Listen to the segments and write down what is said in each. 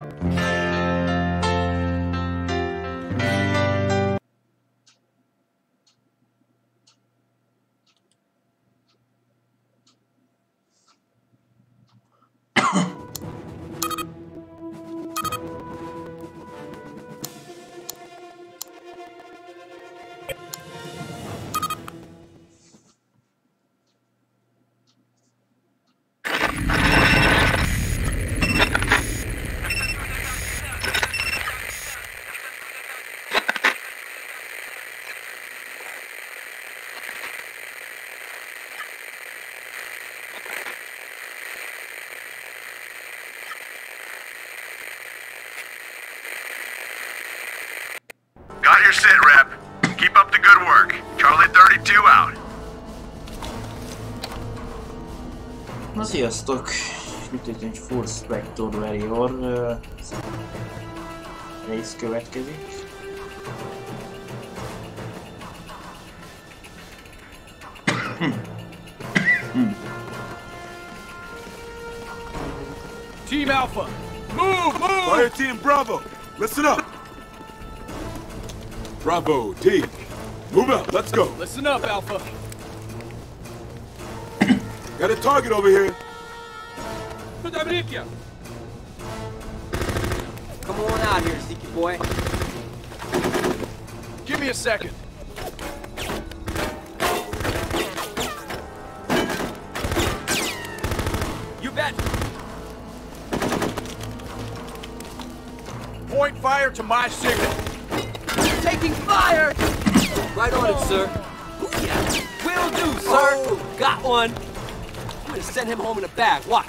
Got work. Charlie 32 out. Na sziasztok! Itt itt egy Full Spectrum Warrior uh, rész következik. Team Alpha, move, move! Fire Team Bravo, listen up. Bravo, team. Move out. Let's go. Listen up, Alpha. Got a target over here. Come on out here, Zeke boy. Give me a second. You bet. Point fire to my signal. You're taking fire! Right on it, sir. Yeah. Will do, sir. Got one. I'm gonna send him home in a bag. Watch.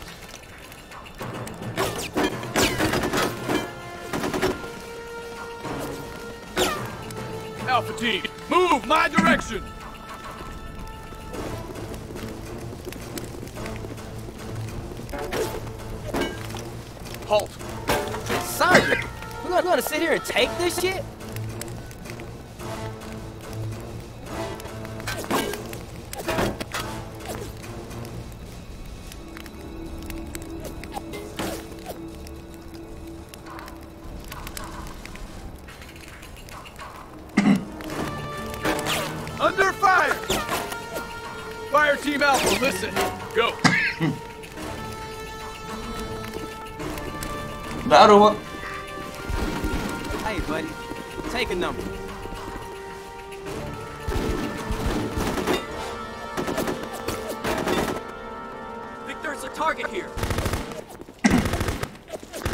Alpha team, move my direction. Halt. Sergeant, we're gonna, gonna sit here and take this shit? Darova! Hey, buddy, take a number. Think there's a target here.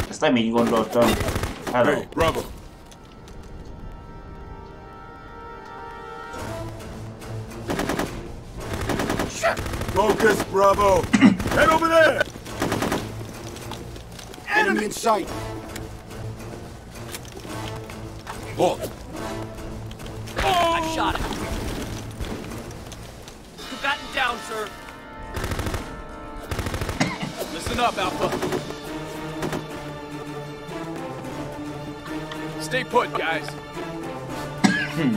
Ezt nem így gondoltam. Hello. Hey, Bravo. Focus, Bravo. Head over there. Enemy in sight. Halt. I shot him. You gotten down, sir. Listen up, Alpha. Stay put, guys. Hmm.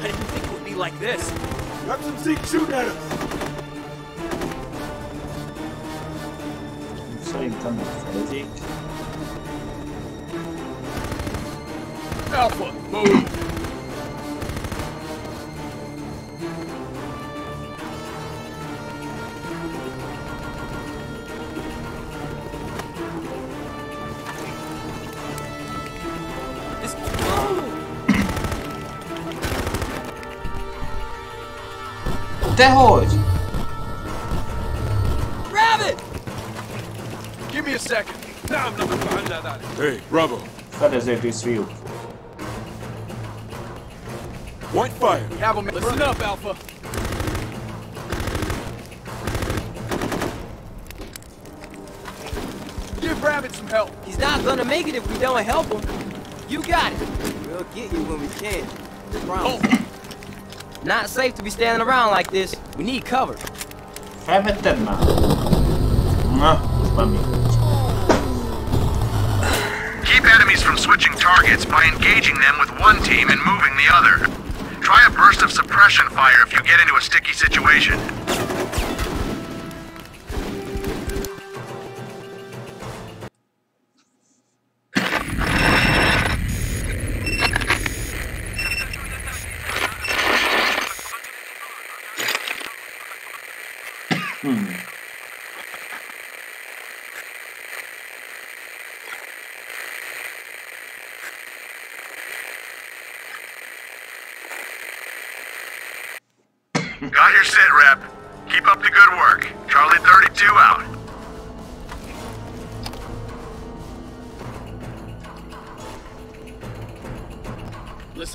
I didn't think it would be like this. Got some Zeke shooting at us. Até hoje. Rabbit! Give me a second. Now I'm not behind that. Hey, Bravo. How does it feel? White fire. Have. Listen up, Alpha. Give Rabbit some help. He's not gonna make it if we don't help him. You got it. We'll get you when we can. Promise. Oh. Not safe to be standing around like this. We need cover. Felvetted már? Na, most már mi? Keep enemies from switching targets by engaging them with one team and moving the other. Try a burst of suppression fire if you get into a sticky situation.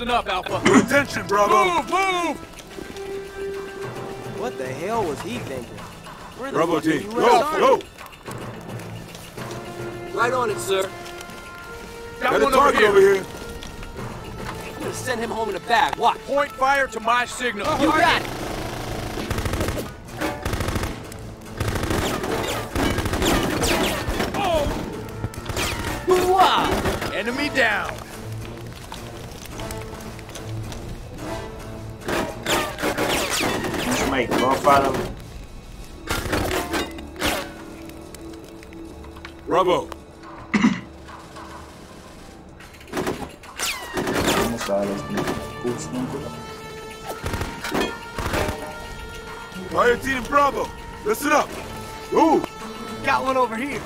Listen up, Alpha. Attention, Bravo. Move, move! What the hell was he thinking? Where the Bravo team, go, at? go. Right on it, sir. Got, Got a one over target here. over here. I'm gonna send him home in a bag. Watch. Point fire to my signal. You got it. Most melyik balfára? Bravo. Muszáj lesz kúsznunk oda. Fire team Bravo. Listen up. Ooh, Got one over here.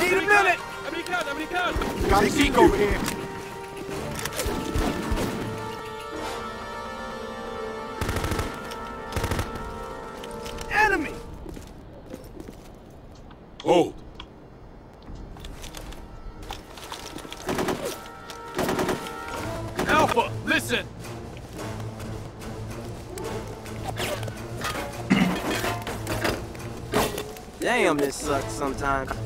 Need a minute. Americano, Americano. Got a geek over here. Sucks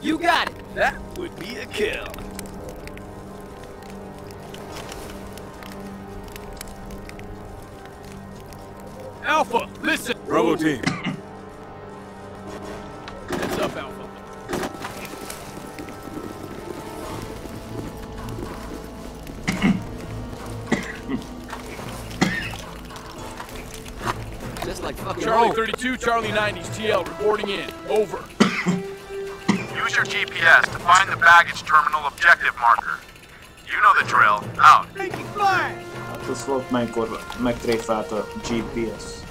You got it. That would be a kill. Alpha, listen. Bravo team. Charlie 32, Charlie 90s, TL reporting in. Over. Use your GPS to find the baggage terminal objective marker. You know the drill. Out. Taking fire. Hát az volt, melykor megtréfált a GPS.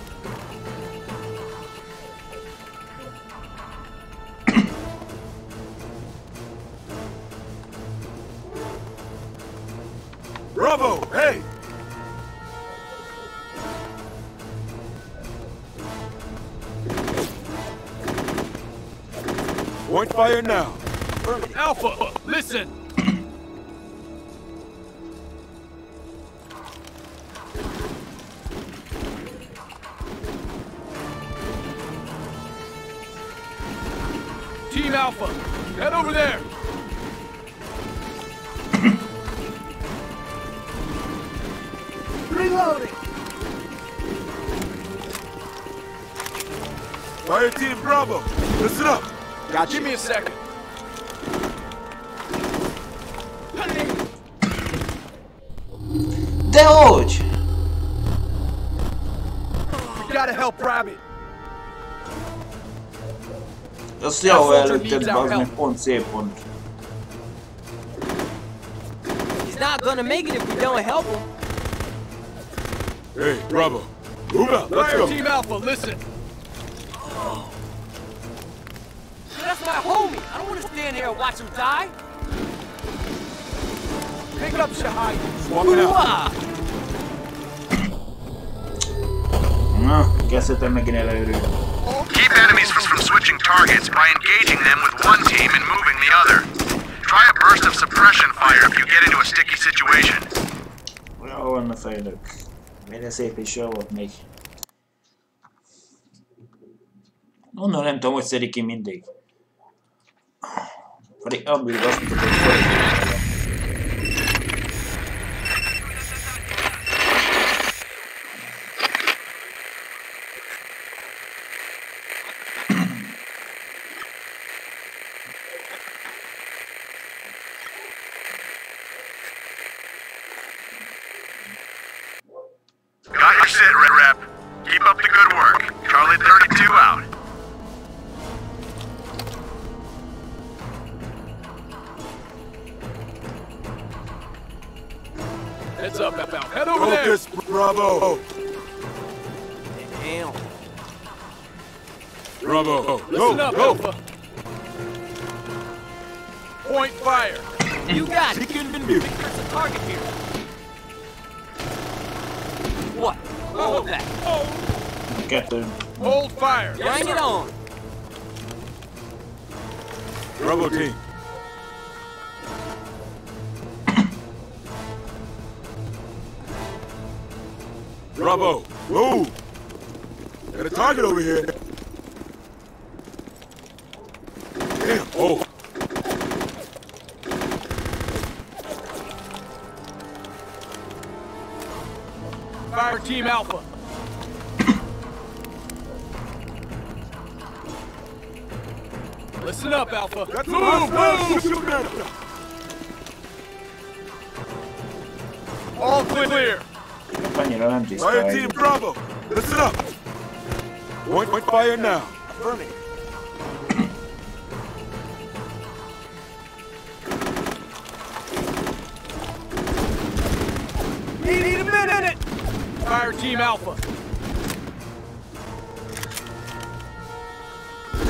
Now. Előtted, bazd meg, pont célpont. He's not gonna make it if we don't help him. Hey, Bravo. Move out. Let's go. Team Alpha, listen. That's my homie. I don't want to stand here and watch him die. Pick up Shahai. Swapping out. Hoo-ah! Na, kezdhetem megint előről. Hold enemies from, from switching targets by engaging them with one team and moving the other. Try a burst of suppression fire if you get into a sticky situation. Jó vannak fejlők. Mire szép is jó volt még. Onnan nem tudom, hogy szedik ki mindig. Pedig abból mondtuk, hogy All clear. Tiszta Fire team. Bravo. Listen up. Point, point fire now. Affirmative. Need a minute. Fire team Alpha.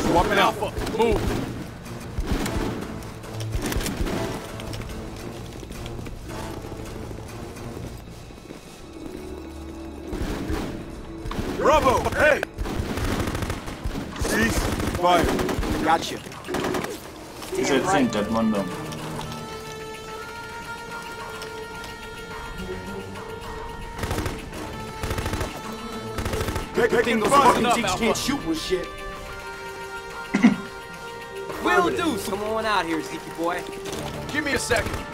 Swapping. Alpha, move. Fire. Gotcha. Kicsit szintet mondom. Take, taking those fire. fucking teach can't shoot with shit. Will do. Come on out here, Zeke boy. Give me a second.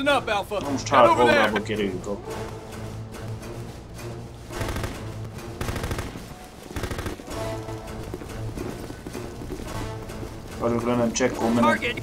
Listen up, Alpha. Most Head over there. hardcore kerüljük akkor. Arra nem csekkol menet.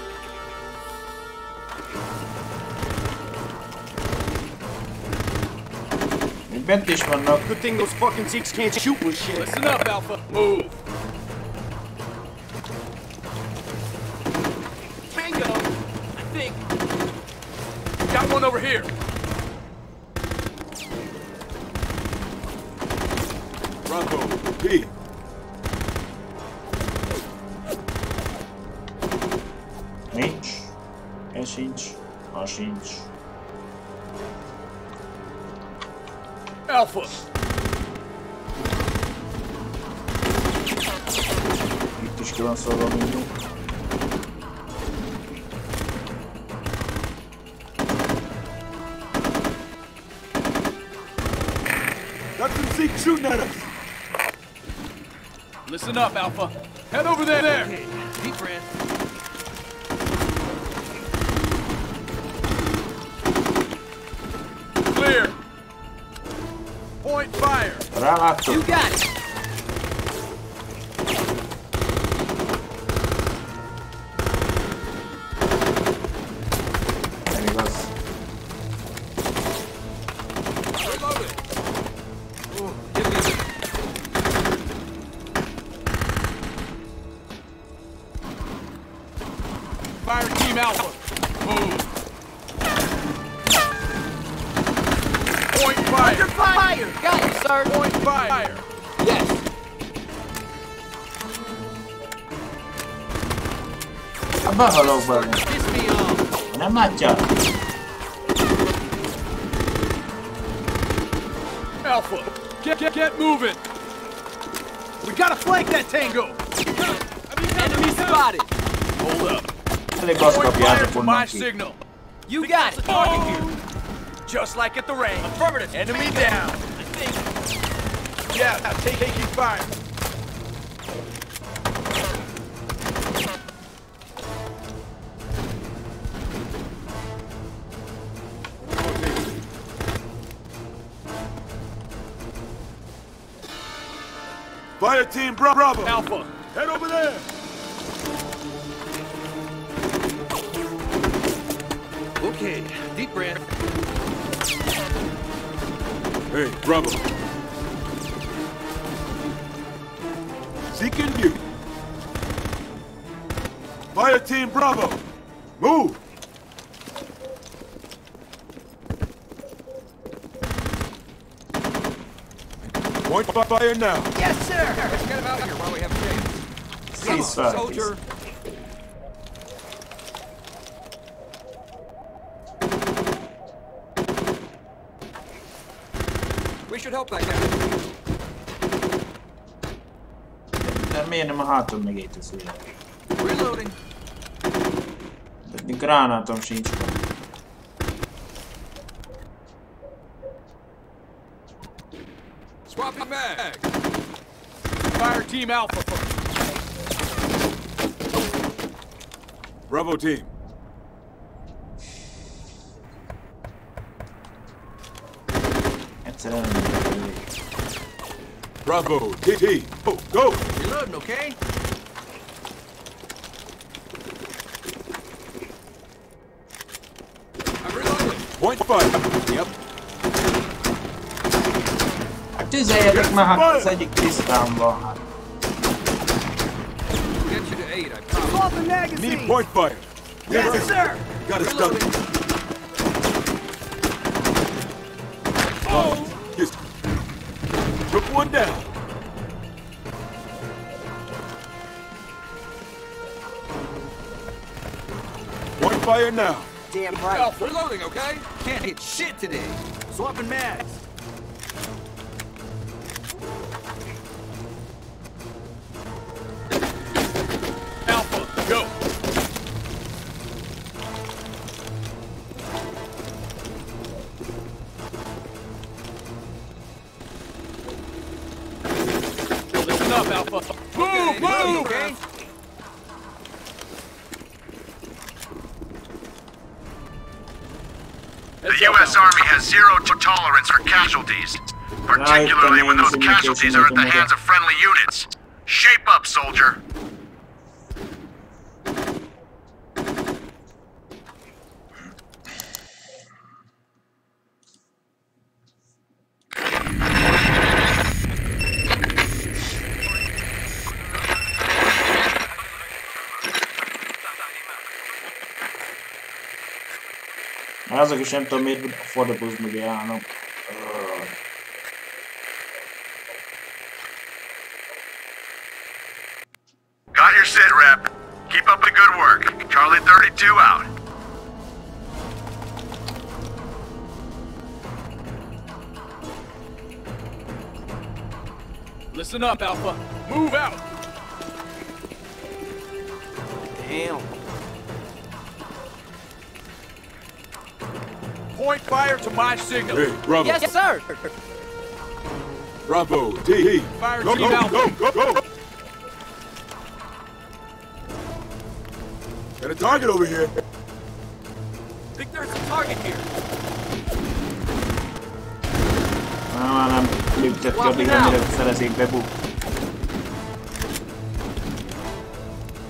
Még bent is vannak. Good thing those fucking Zeeks can't shoot with shit. Listen up, Alpha, move. Up, Alpha. Abba halok benne. Piss me off. Nem látja? Alpha. Get, get, get moving. We gotta flank that tango. Enemy spotted. Hold up. Elég azt Point fire kapjátok to onnan my ki. signal. You got it. Just like at the range. Affirmative. Enemy down. Yeah, now take taking fire. Fire team Bra- Bravo. Alpha. Head over there. Okay, deep breath. Hey, Bravo. Seeking view. Fire team Bravo. Move. Point fi- fire now. Yes, sir! Let's get him out here while we have a chance. Ceasefire, Soldier. We should help that guy. De miért nem a az ilyen? Reloading. De gránátom sincs. Swapping mag. Fire team Alpha. Bravo team. Egyszerűen nem. Bravo. TT. Go. Go. Reloading, okay? I'm reloading. Point fire. Yep. Hát tüzeljetek már, hát az egyik tisztán van. Hát. Get you to eight, I promise. Off the magazine! Need point fire. Yes, sir! Got it stuck. Oh. Yes. Took one down. Point fire now. Damn right. Alpha. Reloading, okay? Can't hit shit today. Swapping mags. Zero tolerance for casualties, particularly when those casualties are at the hands of friendly units. Shape up, soldier. Már azok is nem tudom miért fordabúz mögé állnak. Got your sit rep. Keep up the good work. Charlie 32 out. Listen up, Alpha. Move out. Damn. Fire to my signal. Hey, Bravo. Yes, sir. Bravo, T. Fire Go, team go, Alpha. go, go, go. Got a target over here. Think there's a target here. Nämä nämä lypset Swapping kyllä out. niitä sellaisia pepu.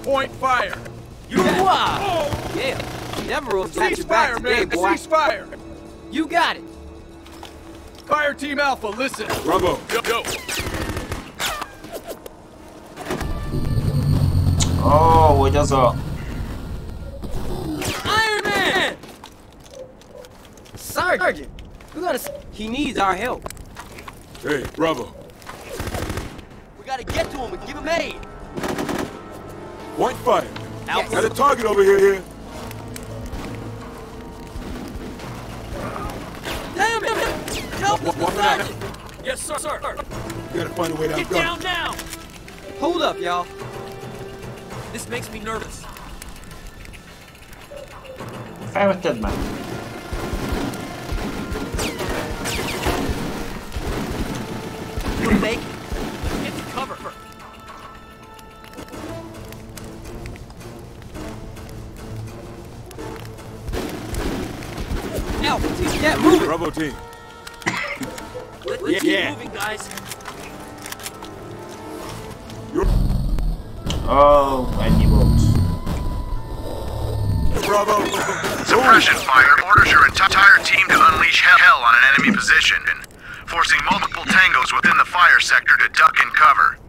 Point fire. Oh. You wow. Yeah. Never will got Cease your back fire, today, man. boy. Cease fire. You got it. Fire team Alpha, listen. Bravo. Go, go. Oo, voi taso. Iron Man! Sergeant, we gotta. He needs our help. Hey, Bravo. We gotta get to him and give him aid. White fire. Alpha. Got a target over here. here. Help Wa- us, walking Sergeant! Yes, sir, sir. Gotta find a way down. Get down now! Hold up, y'all. This makes me nervous. Fejvetted meg? You make it. Get to cover. Alpha team, get moving. Bravo team. Guys. You're Oo, ennyi volt. Bravo. Suppression fire orders your entire team to unleash hell on an enemy position, and forcing multiple tangos within the fire sector to duck and cover.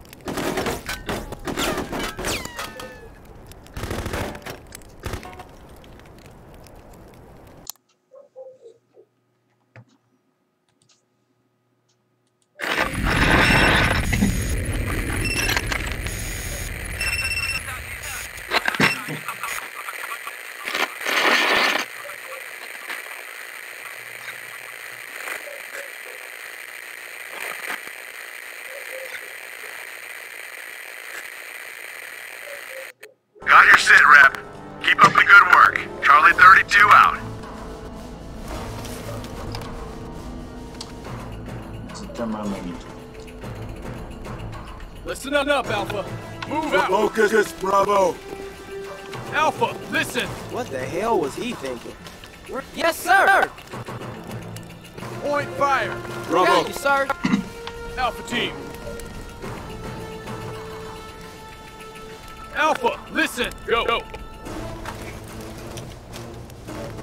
Listen up, Alpha. Move out. Focus, Bravo. Alpha, listen. What the hell was he thinking? Yes, sir. Point fire. Bravo. Got you, sir. Alpha team. Alpha, listen. Go. go.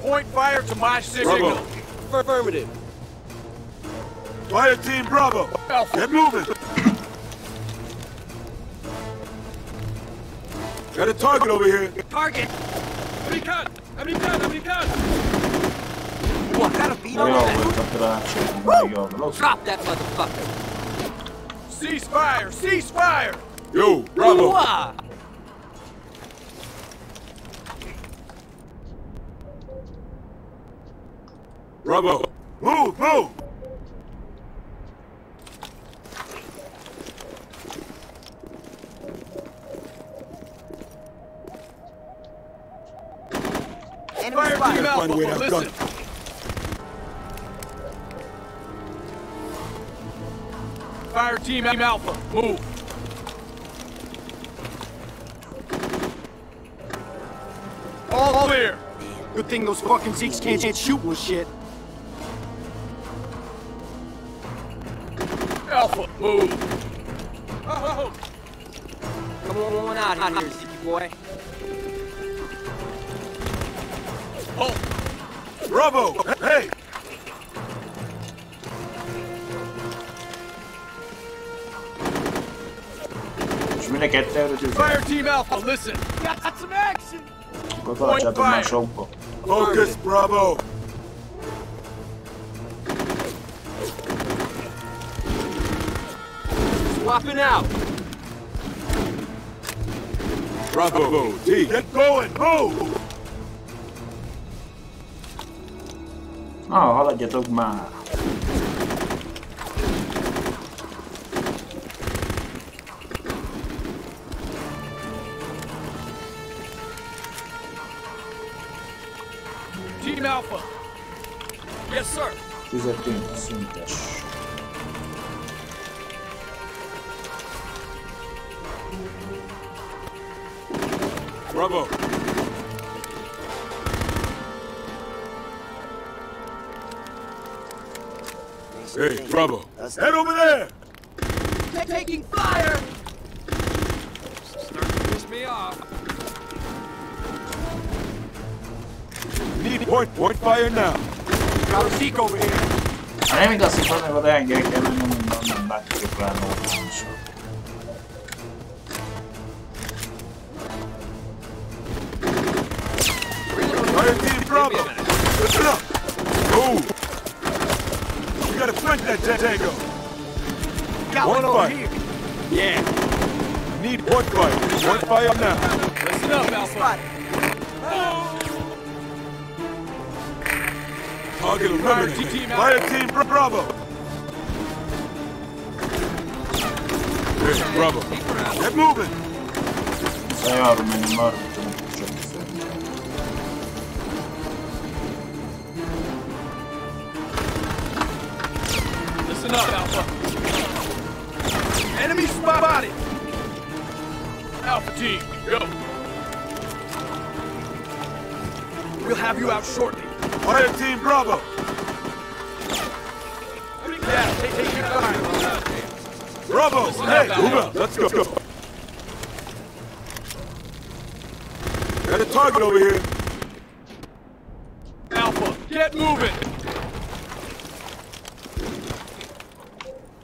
Point fire to my signal. Bravo. Affirmative. Fire team Bravo. Alpha. Get moving. A target over here. Target. American! American! American! What, got a beat No on joo, that? mutta kyllä se joo. No, Drop that motherfucker. Cease fire! Cease fire! Yo, Bravo. Ooh-ah. Bravo. Team Alpha, move. All clear. Good thing those fucking Zeeks can't, can't shoot with shit. Alpha, move. Oh, Come on out here, Zeke boy. halt. Bravo. Hey. Jos minä kättäydytyn, Fire team Alpha, listen. Got some action. kotoa sieltä mä shoppo. Focus, Bravo. Swapping out. Bravo. T. Get going. Move. Aa, halet ja dogma. Team fizetünk szüntes. Bravo! Hey, Bravo! Head over there! They're taking fire! Start to piss me off. Need point, point fire now. Got a Zeke over here. Nem igaz, hogy van meg a rengel kell Bravo. Hey, Bravo. Get moving. Sai arra menni marruttu, mutta se on se. Listen up, Alpha. Enemy spotted. Alpha team, go. We'll have you out shortly. Fire team Bravo. Bravo. Hey, move out. Let's go. Got a target over here. Alpha, get moving.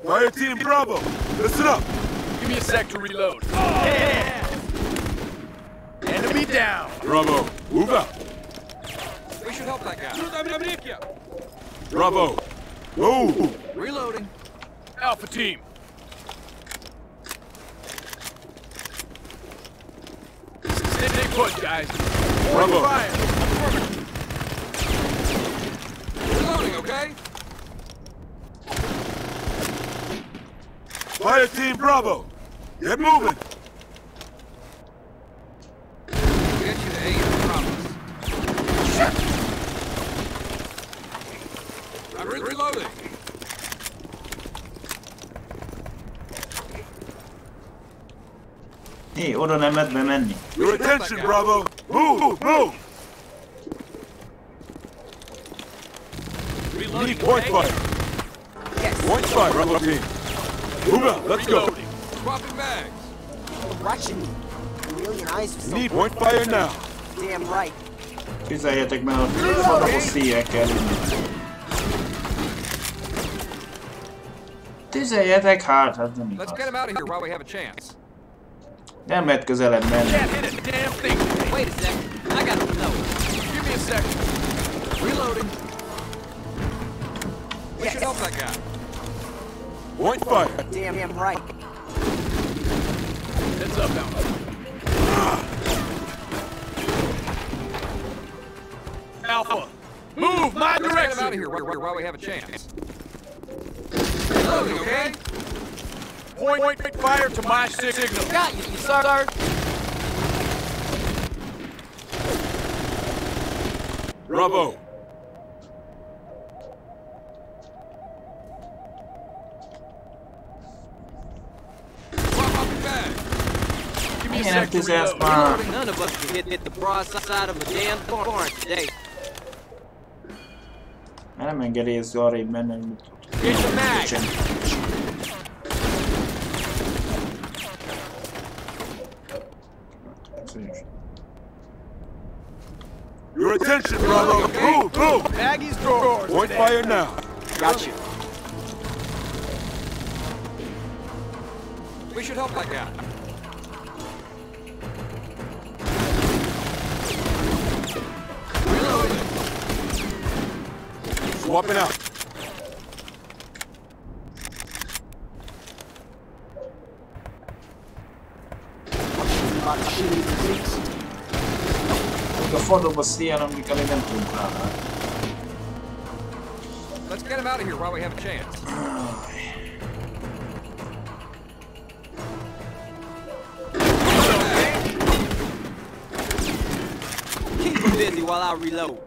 Fire team Bravo. Listen up. Give me a sec to reload. Yeah. Enemy down. Bravo. Move out. We should help that guy. Bravo. Move. Reloading. Alpha team. Stay, stay put, guys. Fire. Reloading, okay? Fire team Bravo. Get moving. We'll get you to eight, I promise. I'm re- reloading. Hé, oda nem. Your attention, Bravo. Move. Move. Need point fire. Yes! Point fire, Bravo team. Move out. Let's go. Reloading. Swapping bags. Watching me. A million eyes for Need point fire now. damn right. Fizeljetek meg a fadapos szíjekkel. Tüzeljetek hát, hát nem Let's get him out of here while we have a chance. Nem lehet közelebb menni. Can't hit a damn thing. Wait a sec. I gotta reload. Give me a second. Reloading. We should help that guy. Point fire. Damn, damn right. Heads up, Alpha. Alpha, move my Let's get him out of direction. here while while we have a chance. Reloading, okay? Point, point fire to my signal. Got you, you sir. Bravo. Swap out the bag. Give me a Miért nem sec to tüzelsz reload. már? None of us can hit, hit the broad side of a damn barn today. Mert nem engedélyez arrébb menni, mint Here's your mag. Nincsen. Ez is. Your attention, Bravo. Move. Move. Maggie's drawers. Point fire now. Got you. We should help that guy. Reloading. Swapping out. About to shoot these Zeeks. Még a fadobasz ilyen, amikkel én nem tudunk rá. Let's get him out of here while we have a chance. Keep him busy while I reload.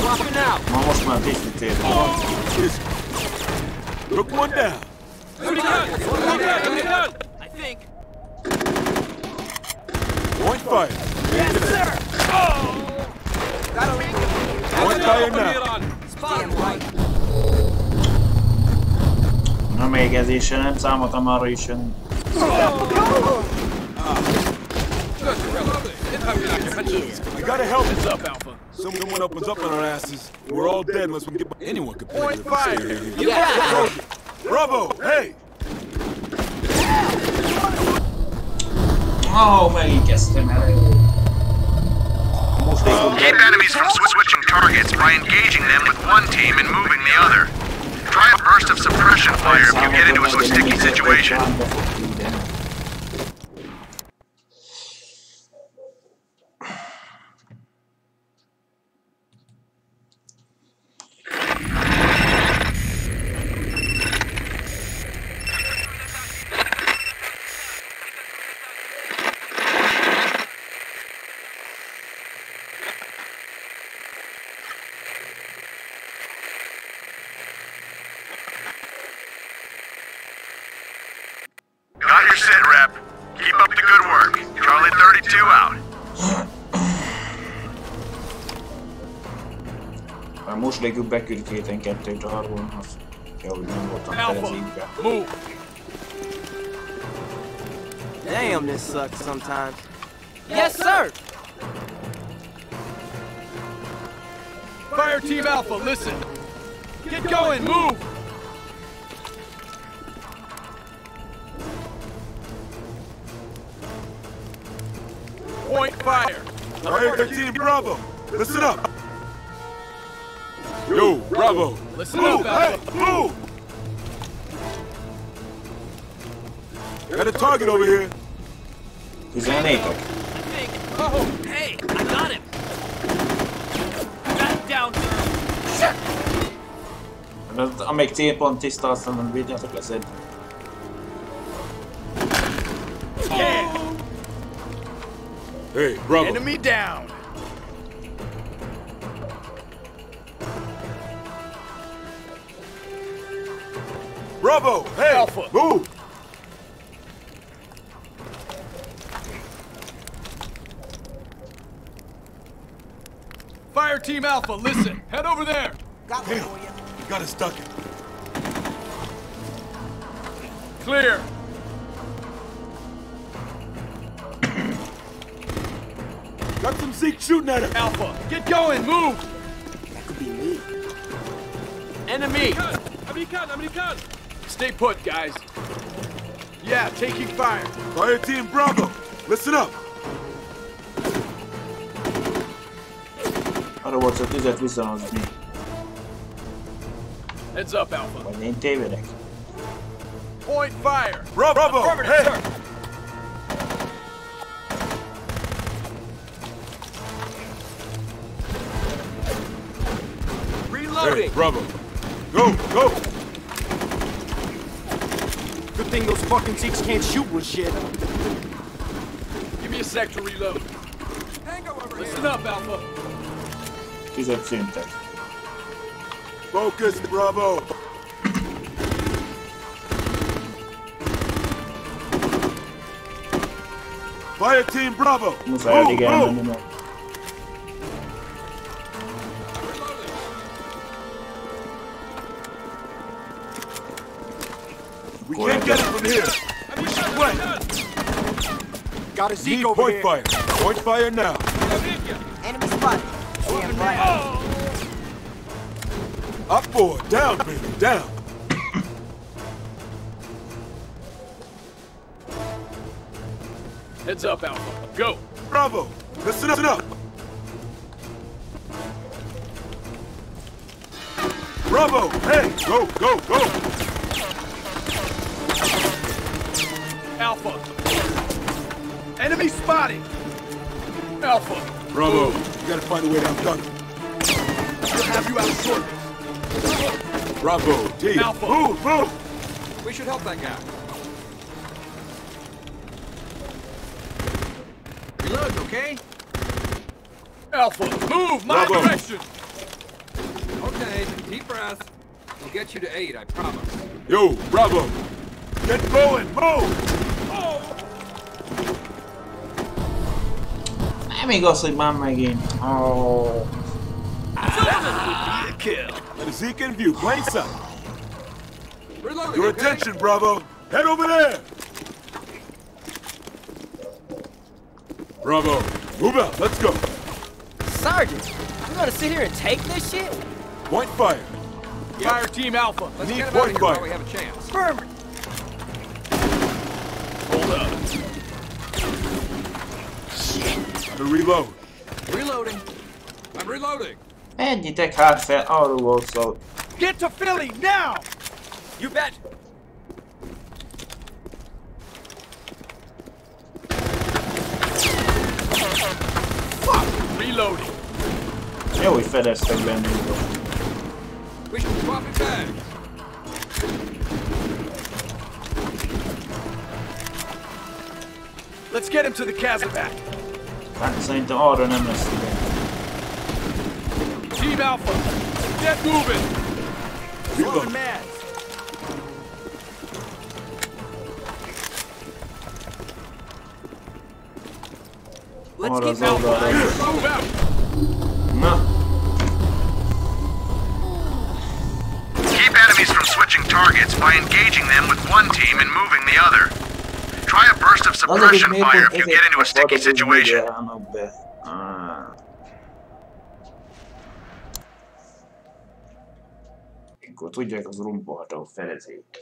Swapping out. Ma most már tisztítét. Took one down. I think. Point fire. Yes, sir! Gotta leave. Point fire now. Spot him Damn right. right. Na még ez is nem számoltam arra is jön. I gotta help. Heads up, Alpha. Someone opens up on our asses. We're all dead unless we can get. Anyone can play. Point fire. You got it. Bravo! Hey! Oh, megint kezdtem el. Most egy Keep enemies from sw- switching targets by engaging them with one team and moving the other. Try a burst of suppression fire if you get into a sticky situation. Beküld kéten kettőt a hargonhoz. Jó, hogy nem voltam Alpha, telezívve. move. Damn, this sucks sometimes. Yes, sir! Fire Team Alpha, listen. Get going, move. Point fire. Fire 13 Bravo! Listen up! Yo, Bravo! Listen Move! up, Hey, move! Got a target over here. 14-ek? Oh, hey, I got him. Got him down. Az, amelyik célpont tiszta, azt mondom, védjátok leszed. Yeah. Hey, Bravo. Enemy down. Bravo! Hey! Alpha. Move! Fire Team Alpha, listen. Head over there. Got one for you. You got us stuck. Clear. Got some Zeke shooting at him. Alpha, get going, move. That could be me. Enemy. Stay put, guys. Yeah, taking fire. Fire Team Bravo! Listen up! Arra volt csak tüzet visszahozni. Heads up, Alpha. Vagy én tévedek? Point fire. Bravo! Bravo! Hey! sir. Hey, Reloading. Bravo! Go! Go! Good thing those fucking Zekes can't shoot with shit. Give me a sec to reload. Listen up, Alpha. Tüzet szüntek. Focus, Bravo! Fire Team Bravo! Muszáj Move, addig elmenni, move! Got a Zeke Need over point here. fire! Point fire now! Enemy spotted. Damn right. Up four! Down, baby! Down! Heads up, Alpha. Go. Bravo! Listen up! Listen up! Bravo! Hey! Go, go, go! Alpha. Enemy spotted. Alpha. Bravo! You gotta find a way down Gunner. We'll have you out shortly. Bravo! Team! Alpha. Move, move! We should help that guy. Reload, okay? Alpha, move my Bravo. direction. Okay, deep breath. We'll get you to eight, I promise. Yo, Bravo! Get going! Move! Nem igaz, hogy már megint. Oh. Got a Zeke in view. Plain sight. Your attention, Bravo. Head over there. Bravo. Move out. Let's go. Sergeant, you gonna sit here and take this shit? Point fire. Fire Team Alpha. Let's Need get him out of point here while fire. we have a chance. Affirmative. To reload. Reloading. I'm reloading. Man, you Ennyitek hát fel, the volt oh, szó. Get to Philly now! You bet. Fuck! Reloading. Jó, hogy fedeztek bennünket. We should swap it back. Let's get him to the casevac. Hát szerintem arra nem lesz idő. Team Alpha, get moving! Reload. Let's keep az Alpha oldalra. Move out! Na, Keep enemies from switching targets by engaging them with one team and moving the other. Try a burst of suppression fire if you get into a sticky a vadok situation. Be. Ah. Akkor tudják az rumpolható felezét.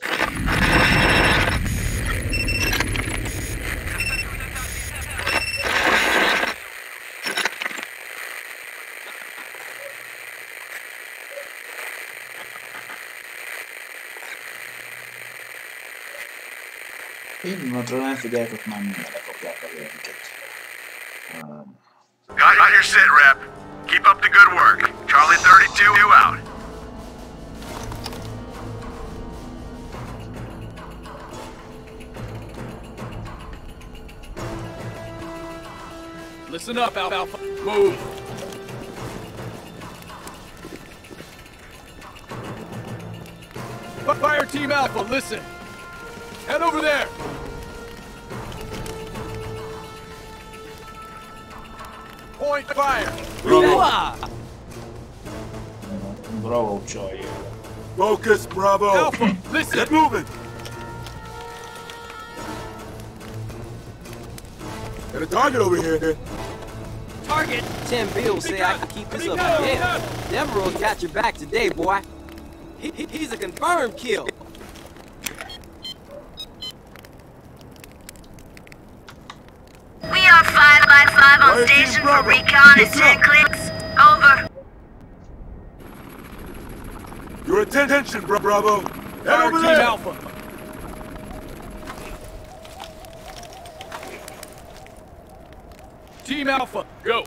Pillanatra nem figyeltek, már mindjárt lekapják a lényeket. Good work. Charlie 32 you out. Listen up, Al- Alpha. Move. Fire Team Alpha, listen. Head over there. Point fire. Bravo. bravo csaj. Focus, Bravo. Alpha, listen. Get moving. Got a target over here. Target. Tim Bill say I can keep this up. Yeah. Devereaux's got your back today, boy. He, he- he's a confirmed kill. We are 5 by 5 on Fire team station for Bravo. recon Yes, at 10 clicks. Over. Your attention, Bra- Bravo. Head Fire over Team there. Alpha. Team Alpha, go.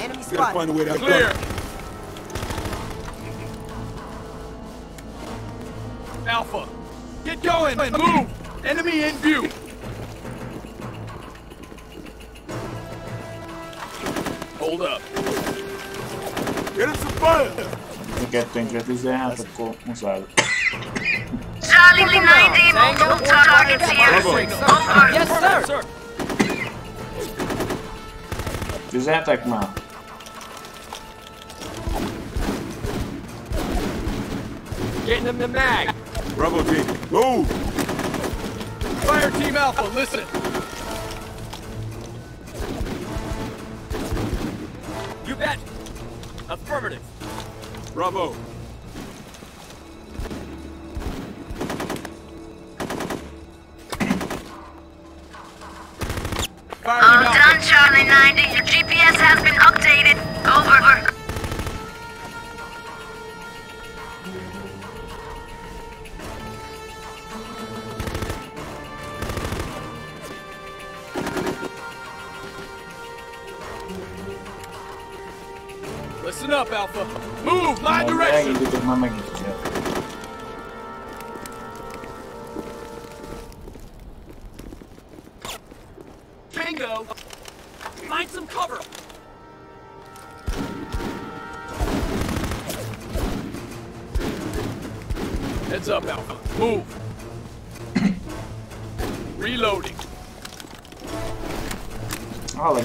Enemy Gotta find a way to Clear. Alpha, get going and move. Enemy in view. Hold up. Get him some fire. A kettőnkre 17, akkor muszáj. Charlie 90, multiple targets here. Bravo. Over. Yes, sir. Sir. Tüzeltek már? Getting him the mag. Bravo team, move. Fire Team Alpha, listen. Bravo. All done, Charlie 90. Your GPS has been updated. Over.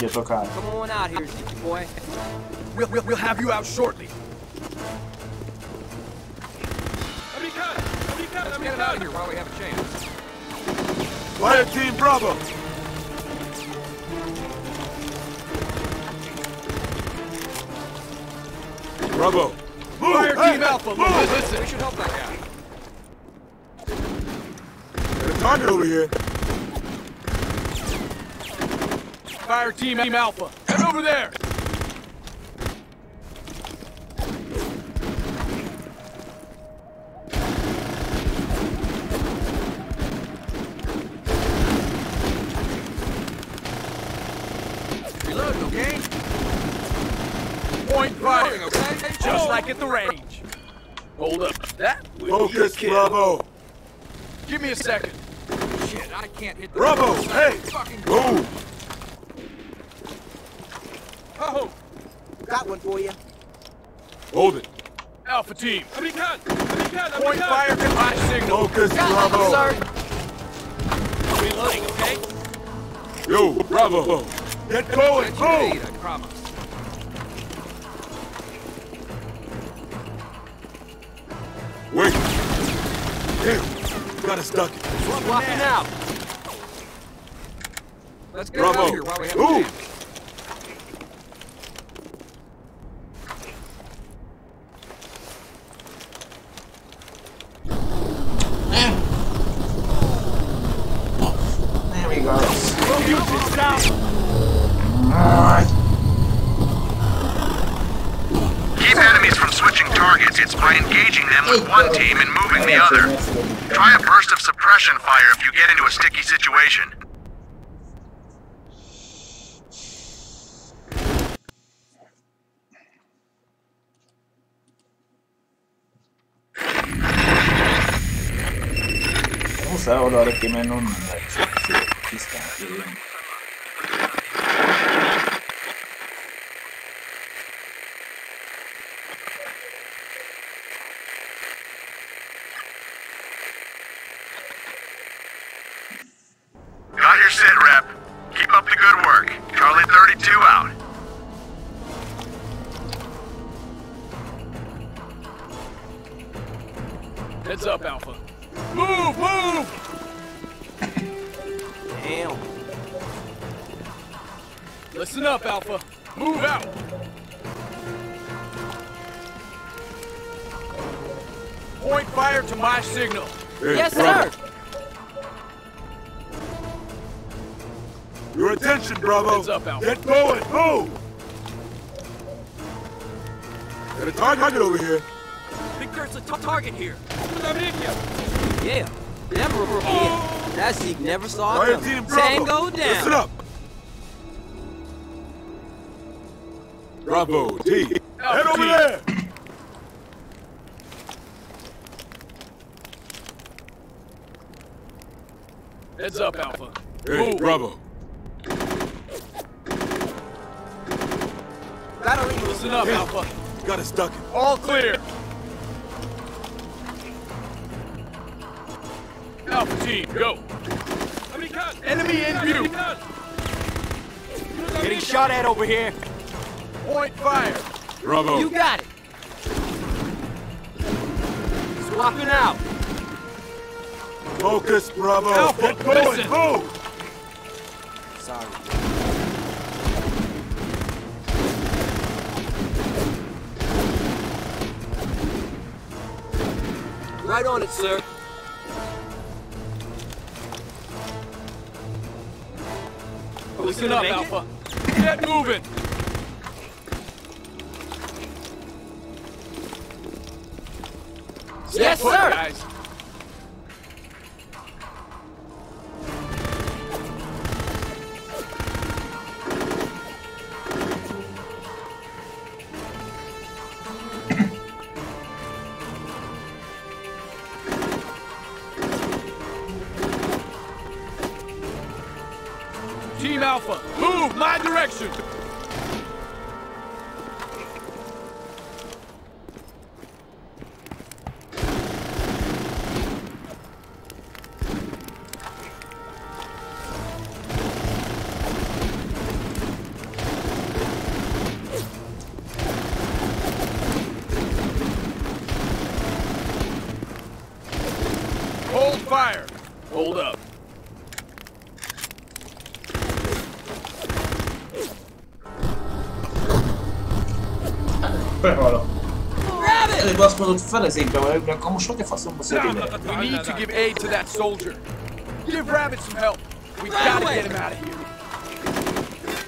Haladjatok át. Come on out here, Zeke boy. We'll, we'll, we'll have you out shortly. Let's get him out of here while we have a chance. Fire Team Bravo! Bravo! Move! Fire hey, Team Alpha, move! listen. We should help that guy. Got a target over here. Fire Team Alpha. Head over there. Reload, okay? Point fire. Okay? Just like at the range. Hold up. That will be a Focus, kill. Bravo! Give me a second. Shit, I can't hit the Bravo! Hey! Fucking Move! Oh, Got one for you. Hold it. Alpha Team. Point fire to my signal. Focus, Got Bravo! one, sir. Reloading, okay? Yo, Bravo! Get going! That's what need, I promise. Wait! Damn! Got us stuck. Swapping out. Let's get him out Bravo! of here while we have a situation. Muszáj oda kimenni onnan, mert csak tisztán kérjön. Got your sit rep. Keep up the good work. Charlie 32 out. Heads up, Alpha. Move, move! Damn. Listen up, Alpha. Move out. Point fire to my signal. Hey, Yes, Bravo. sir. Attention, Bravo! Heads up, Alpha. Get going! Move! Got a target over here. Think there's a target here. Yeah. Never forget. Oh. That Zeke never saw Fire it Team. Bravo! Tango down. Listen up! Bravo, T. Head over team. there! Heads up, Alpha. Hey, Move. Bravo. Got us stuck. All clear. Alpha team, go. Enemy in view. Getting shot at over here. Point fire. Bravo. You got it. Swapping out. Focus, Bravo. Alpha, Get going. Move. On it, sir. Listen up, Alpha. Get moving. Yes, sir. Guys. Mondod, felezékbe vagyok, de akkor most hogy a faszomba szedni le? We need to give aid to that soldier. Give Rabbit some help. We gotta get him out of here.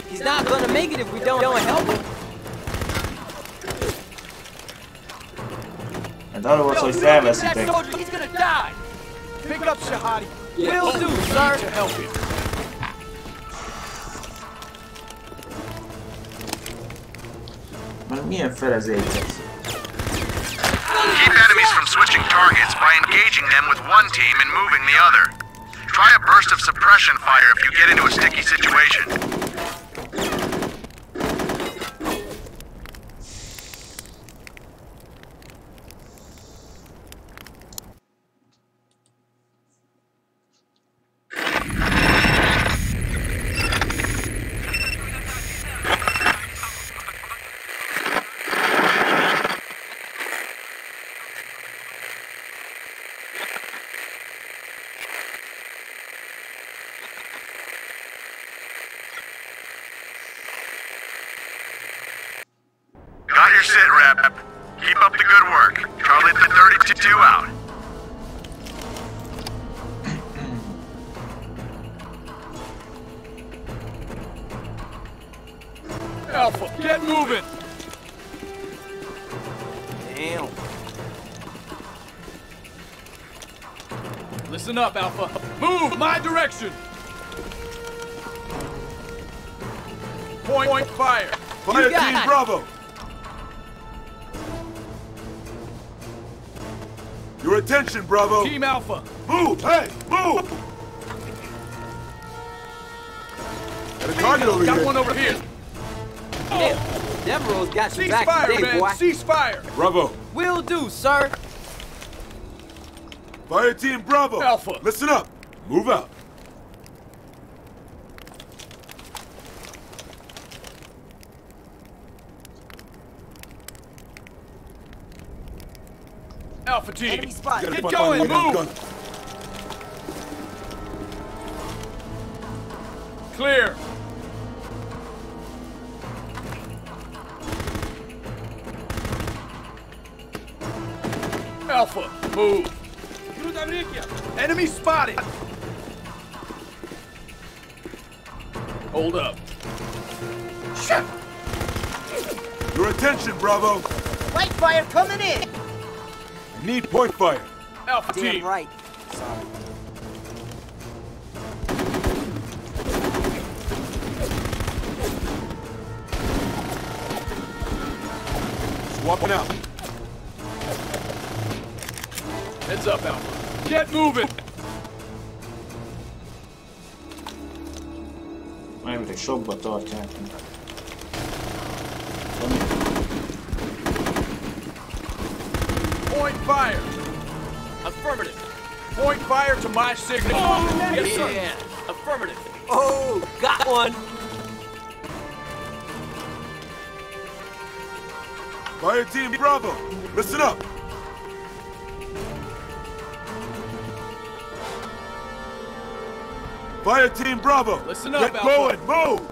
He's not gonna make it if we don't, don't help him. Hát arról volt, hogy felveszitek. soldier, he's gonna die. Pick up Shahadi. Will do, need sir. to help him. Mert milyen felezék engaging them with one team and moving the other. Try a burst of suppression fire if you get into a sticky situation. Got your sit rep. Keep up the good work. Charlie the 32 out. Alpha, get moving. Damn. Listen up, Alpha. Move my direction. Point, point fire. Fire got Team it. Bravo! Attention, Bravo! Team Alpha. Move! Hey! Move! Got a target over Got here. one over here. Damn. Devereaux's got your Cease back fire, today, man. boy. Cease fire. Bravo! Will do, sir. Fire Team Bravo! Alpha. Listen up! Move out! Alpha team. Enemy spot. Gotta Get going, find move. Clear. Alpha, move. Enemy spotted. Hold up. Your attention, Bravo! Light fire coming in. Need point fire. Alpha Damn team. right. Sorry. Swapping out. Heads up, Alpha. Get moving. Elvileg sokba tartják. Point fire. Affirmative. Point fire to my signal. Oh, yes, sir. Yeah. Affirmative. Oh, got one. Fire Team Bravo! Listen up! Fire Team Bravo! Listen up, Get Alpha. going! Move!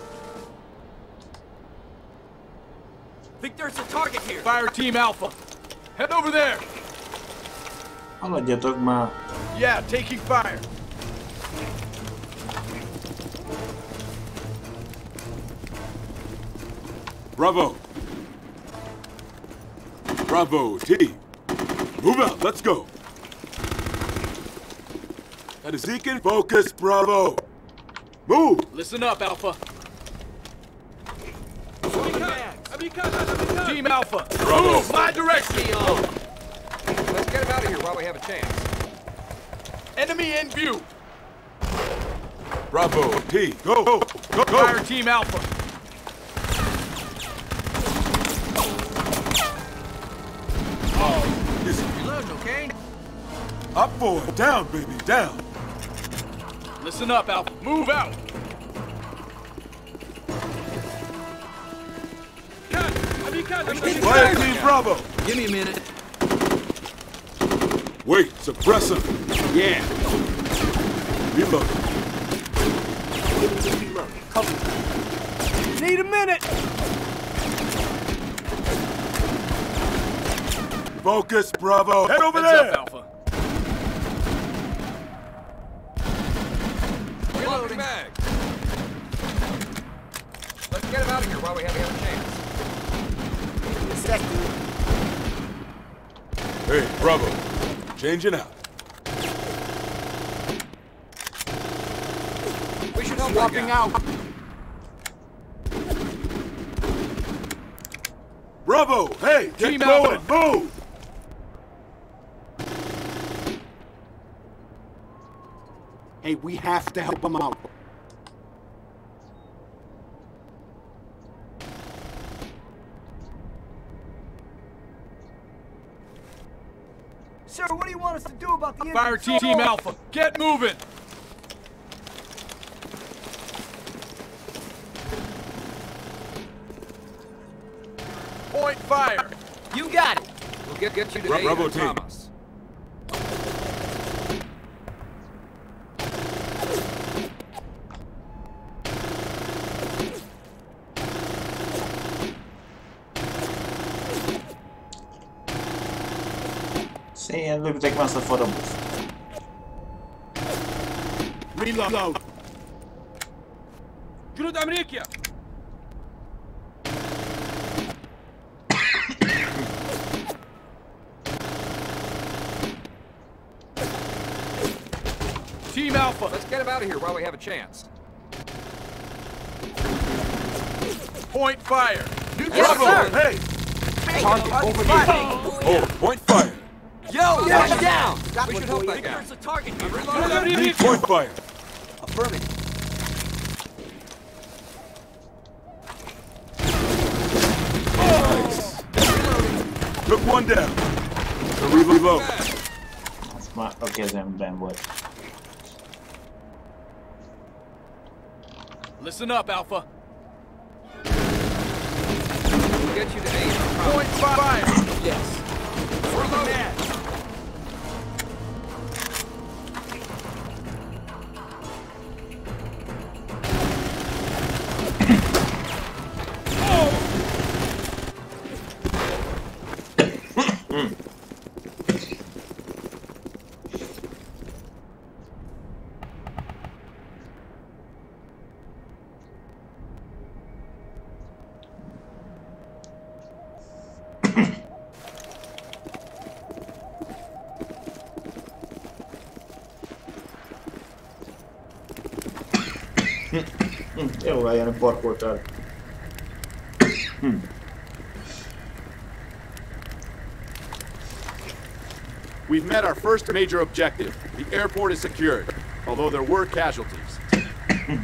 Think there's a target here. Fire team Alpha. Head over there. Haladjatok már. Yeah, taking fire. Bravo! Bravo, team! Move out, let's go! That is Deacon, focus, Bravo! Move! Listen up, Alpha. Team Alpha. Bravo. Move my direction. Let's get him out of here while we have a chance. Enemy in view. Bravo, T, go, go, go, Fire team Alpha. Easy. Reloading, okay? Up forward, down, baby, down! Listen up, Alpha. Move out. Fire Team Bravo! Give me a minute. Wait, suppress him! Yeah. Reload. Need a minute! Focus, Bravo. Head over Heads there. up, Alpha. Reloading mag. Let's get him out of here while we have a chance. Hey, Bravo. Changing out. We should help Swapping out. Bravo. Hey, get Team going. Alpha. Move. Hey, we have to help him out. Sir, what do you want us to do about the Fire team, team Alpha. Get moving! Point fire! You got it. We'll get, get you to Bra- aid, Bravo team. promise. Sim, ele tem que começar fora buff. Reload. جنود أمريكا! Team Alpha! Let's get him out of here while we have a chance. Point fire! Bravo. Hey. Target over here. Oh, point go! Down! We should help that guy. There's a target here. Reload. Need point fire. Affirmative. Oh. Took one down. So reload. That's my okay then then what? Listen up, Alpha. We'll get you to aim. Point fire. Jó helyen parkoltál. We've met our first major objective. The airport is secured, although there were casualties.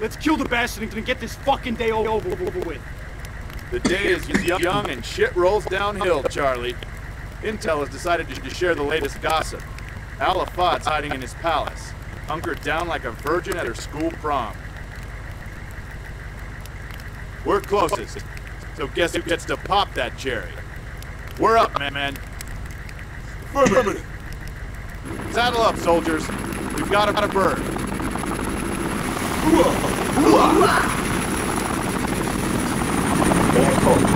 Let's kill the bastard and get this fucking day over with. The day is young and shit rolls downhill, Charlie. Intel has decided to share the latest gossip. Al Afad's hiding in his palace, hunkered down like a virgin at her school prom. We're closest, so guess who gets to pop that cherry? We're up, man. Affirmative. Saddle up, soldiers. We've got a bird. A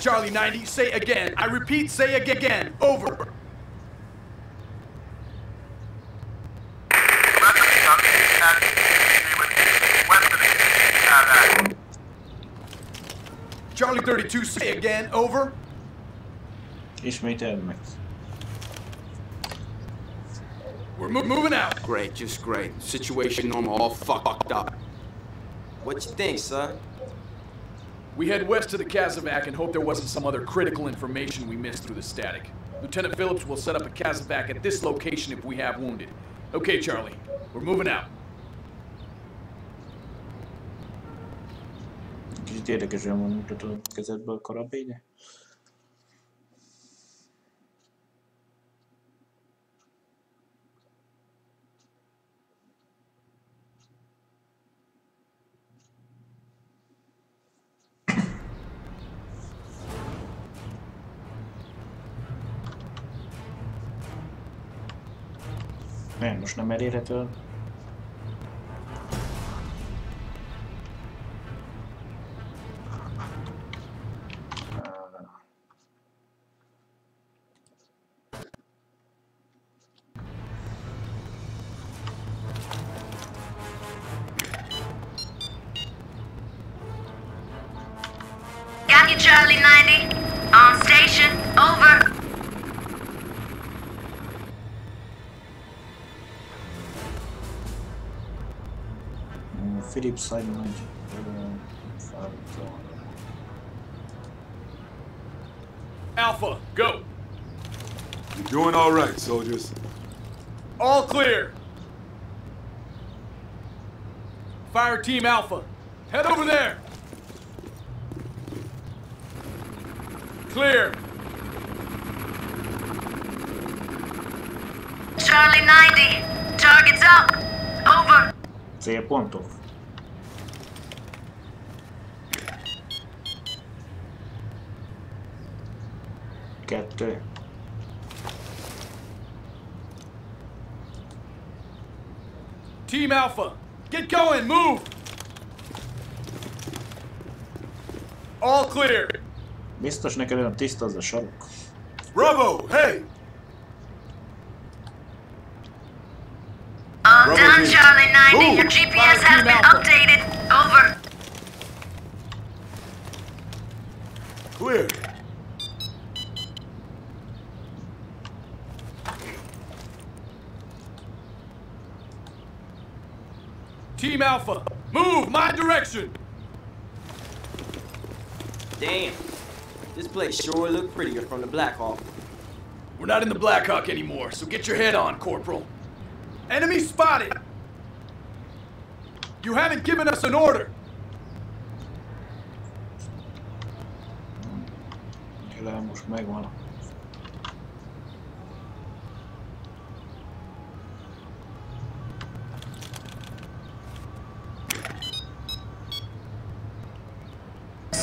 Charlie 90. Say again. I repeat, say again. Over. Charlie 32, say again. Over. Ismételd meg. We're mo- moving out. Great, just great. Situation normal, all fucked up. What you think, son? We head west to the casevac and hope there wasn't some other critical information we missed through the static. Lieutenant Phillips will set up a casevac at this location if we have wounded. Okay, Charlie. We're moving out. Most nem elérhető. Charlie 90. On station. Over. Philip Simon egy Alpha, go. You're doing all right, soldiers. All clear. Fire Team Alpha. Head over there. Clear. Charlie 90. Targets up. Over. Célpontok? Kettő. Team Alpha, get going, move! All clear. Biztos neked olyan tiszta az a sarok? Bravo, hey! All Bravo done. Charlie 90. Your GPS has been updated. Over. Clear. Team Alpha, move my direction. Damn. This place sure looked prettier from the Blackhawk. We're not in the Blackhawk anymore, so get your head on, Corporal. Enemy spotted. You haven't given us an order. Jelen most megvan.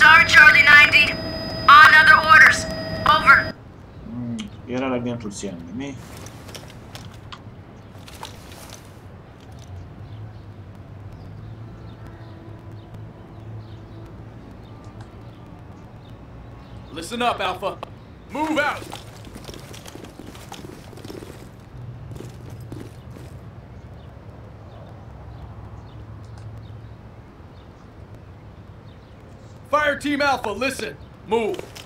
Sorry, Charlie 90. On other orders. Over. Hmm, Listen up, Alpha. Move out. Fire Team Alpha, listen. Move.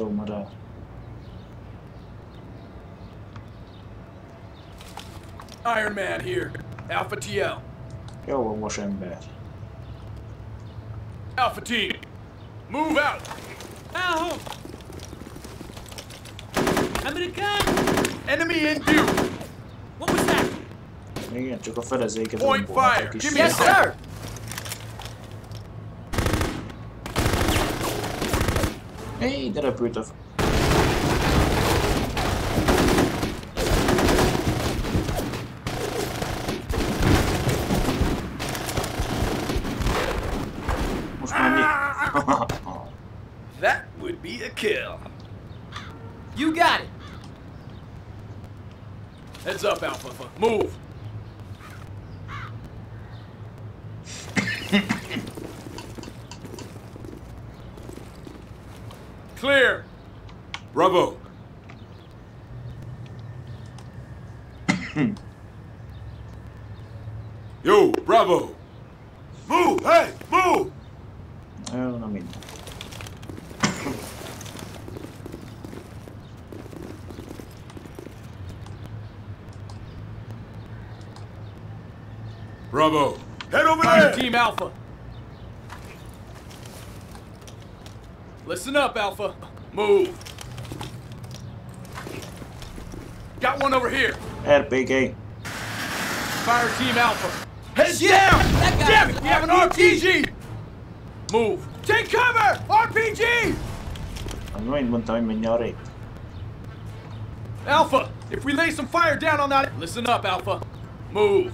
Ott a jó. Iron Man here. Alpha TL. Jó van most bad. Alpha Team. Move out. Ow! American! Enemy in view. What was that? Igen, csak a fedezéket Point fire. a Give me ilyen. a sir. Hé, de a... Most már mi? That would be a kill. You got it. Heads up, Alpha. Move! Clear! Bravo. Yo, Bravo. Move, hey, move. Jó, na mindegy. Bravo. Head over Fire there. Team Alpha. Listen up, Alpha. Move. Got one over here. RPG. Fire Team Alpha. Heads down! Damn it! We have an RPG! Move. Take cover! RPG! Ano én mondtam, hogy menj arrébb. Alpha, if we lay some fire down on that... Listen up, Alpha. Move.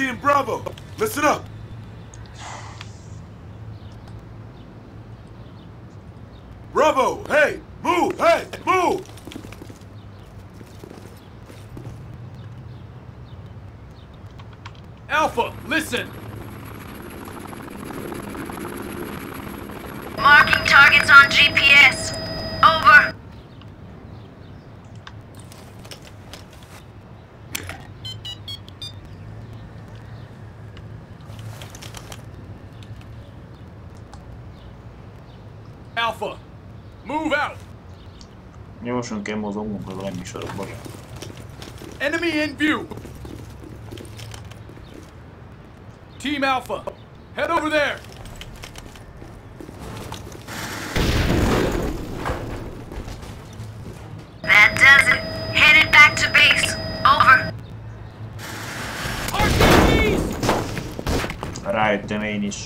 Team Bravo. Listen up. Bravo, hey, move, hey, move. Alpha, listen. Marking targets on GPS. Over. Alpha, move out. Gyorsan kell mozognunk, hogy lenni sorokba. Enemy in view. Team Alpha, head over there. That does it. Headed back to base. Over. Rájöttem én is.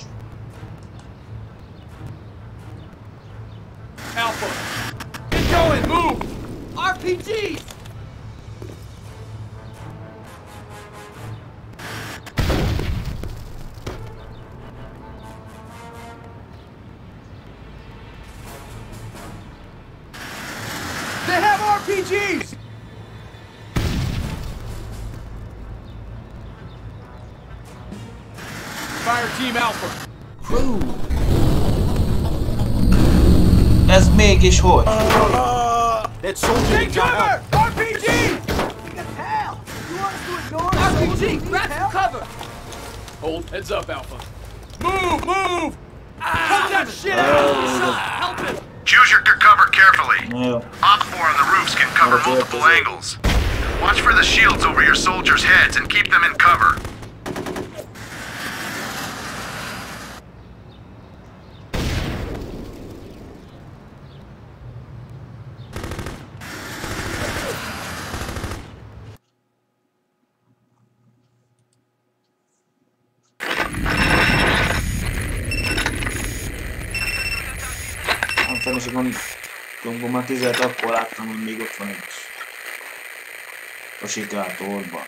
Ez mégis hogy? That soldier Take cover! RPG! RPG, grab some cover! Hold, heads up, Alpha. Move, move! Cut that shit out! Oh. Help him! Choose your cover carefully. Na jó. OpFor on the roofs can cover multiple angles. Watch for the shields over your soldiers' heads and keep them in cover. Már tizet, akkor láttam, hogy még ott van egy a sikátorban.